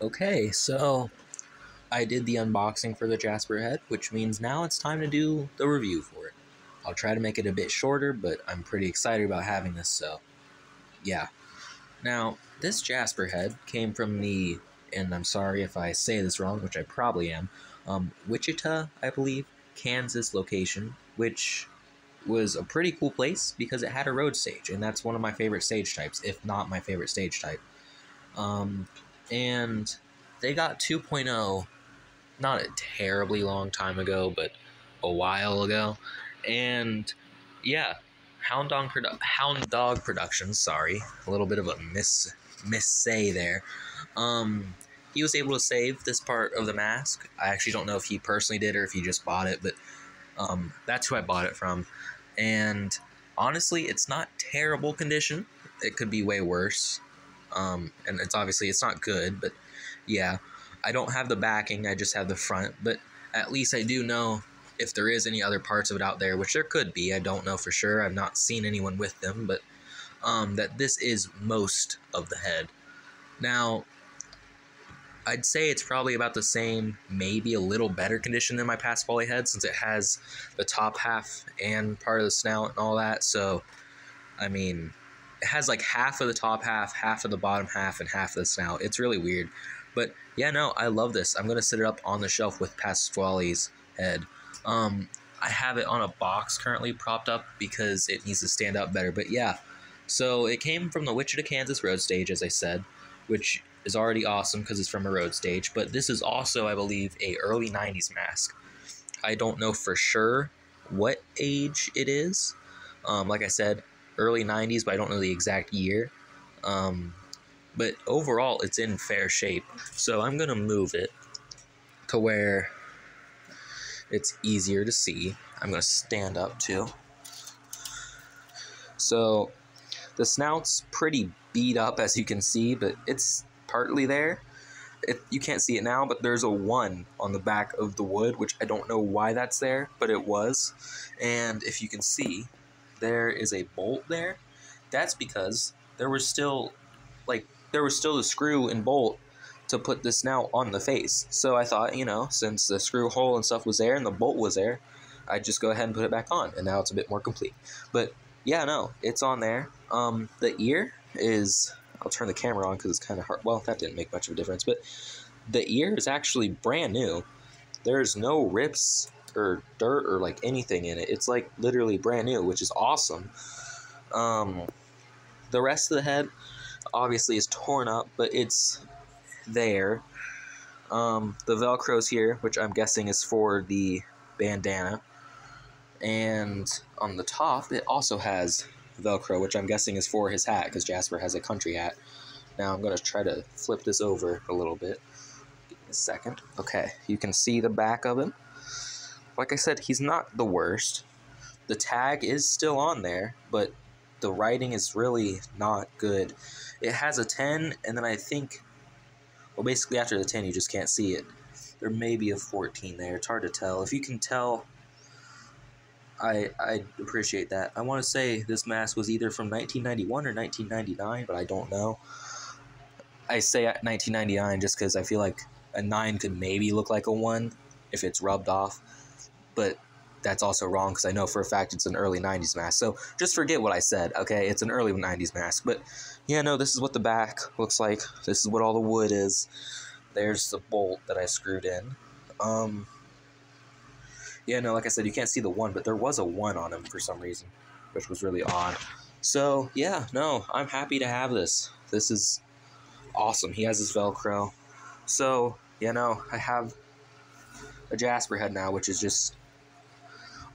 Okay, so I did the unboxing for the Jasper head, which means now it's time to do the review for it. I'll try to make it a bit shorter, but I'm pretty excited about having this, so yeah. Now, this Jasper head came from the, and I'm sorry if I say this wrong, which I probably am, um, Wichita, I believe, Kansas location, which was a pretty cool place because it had a road stage, and that's one of my favorite stage types, if not my favorite stage type. Um, and they got 2.0 not a terribly long time ago, but a while ago. And yeah, Hound Dog, Produ- Hound Dog Productions, sorry, a little bit of a miss say there. Um, he was able to save this part of the mask. I actually don't know if he personally did or if he just bought it, but um, that's who I bought it from. And honestly, it's not terrible condition. It could be way worse. Um, and it's obviously it's not good, but yeah, I don't have the backing. I just have the front, but at least I do know if there is any other parts of it out there, which there could be. I don't know for sure. I've not seen anyone with them, but um, that this is most of the head. Now, I'd say it's probably about the same, maybe a little better condition than my past Pasquale head since it has the top half and part of the snout and all that. So, I mean, has like half of the top half, half of the bottom half, and half of the snout. It's really weird. But yeah, no, I love this. I'm going to set it up on the shelf with Pasquale's head. Um, I have it on a box currently propped up because it needs to stand up better. But yeah, so it came from the Wichita, Kansas road stage, as I said, which is already awesome because it's from a road stage. But this is also, I believe, a early '90s mask. I don't know for sure what age it is. Um, like I said, early '90s, but I don't know the exact year. Um, but overall, it's in fair shape. So I'm gonna move it to where it's easier to see. I'm gonna stand up too. So the snout's pretty beat up as you can see, but it's partly there. It, you can't see it now, but there's a one on the back of the wood, which I don't know why that's there, but it was. And if you can see, there is a bolt there. That's because there was still, like, there was still the screw and bolt to put this now on the face. So I thought, you know, since the screw hole and stuff was there and the bolt was there, I'd just go ahead and put it back on, and now it's a bit more complete. But yeah, no, it's on there. Um, the ear is I'll turn the camera on because it's kind of hard. Well, that didn't make much of a difference, but the ear is actually brand new. There's no rips or dirt or like anything in it. It's like literally brand new, which is awesome. Um, the rest of the head obviously is torn up, but it's there. Um, the Velcro's here, which I'm guessing is for the bandana. And on the top, it also has Velcro, which I'm guessing is for his hat because Jasper has a country hat. Now I'm going to try to flip this over a little bit. Give me a second. Okay, you can see the back of him. Like I said, he's not the worst. The tag is still on there, but the writing is really not good. It has a 10, and then I think, well, basically after the 10, you just can't see it. There may be a 14 there. It's hard to tell. If you can tell, I I appreciate that. I want to say this mask was either from 1991 or 1999, but I don't know. I say 1999 just because I feel like a 9 could maybe look like a 1 if it's rubbed off, but that's also wrong because I know for a fact it's an early 90s mask. So just forget what I said, okay? It's an early 90s mask. But yeah, no, this is what the back looks like. This is what all the wood is. There's the bolt that I screwed in. Um, yeah, no, like I said, you can't see the one, but there was a one on him for some reason, which was really odd. So, yeah, no, I'm happy to have this. This is awesome. He has his Velcro. So, you know, I have a Jasper head now, which is just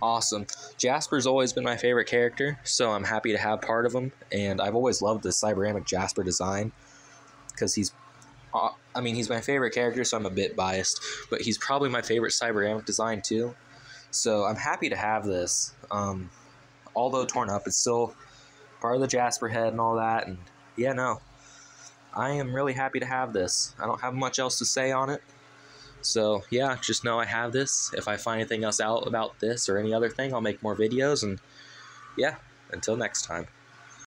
awesome. Jasper's always been my favorite character, so I'm happy to have part of him. And I've always loved the Cyberamic Jasper design because he's, uh, I mean, he's my favorite character, so I'm a bit biased, but he's probably my favorite Cyberamic design too. So I'm happy to have this. Um, although torn up, it's still part of the Jasper head and all that. And yeah, no, I am really happy to have this. I don't have much else to say on it. So yeah, just know I have this. If I find anything else out about this or any other thing, I'll make more videos. And yeah, until next time.